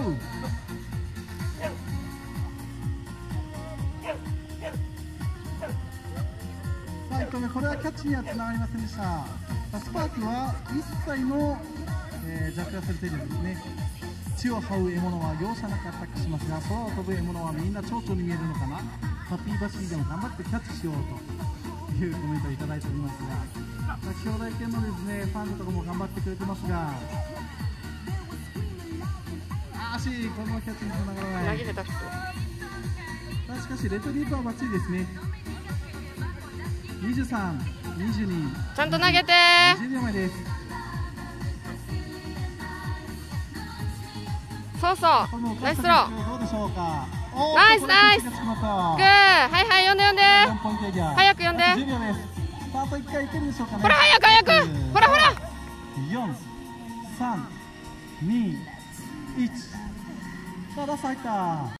さあ1投目これはキャッチにはつながりませんでした。スパークは一切の、えー、ジャックラセルテリアですね地を這う獲物は容赦なくアタックしますが空を飛ぶ獲物はみんな蝶々に見えるのかな？パピーバシーでも頑張ってキャッチしようというコメントをいただいておりますが先ほど意見のですねファンとかも頑張ってくれてますがしこのキャッチにつながらない。投げ下手くそしかしレトリーバーバッチリですね。23、22、ちゃんと投げて。20秒前です。そうそう。ナイススロー。どうでしょうか？ナイスナイス。グー。はいはい呼んで呼んで。早く呼んで。10秒です。スタート1回いけるでしょうかね。ほら早く早く。ほらほら。4、3、2、1さあラスト入った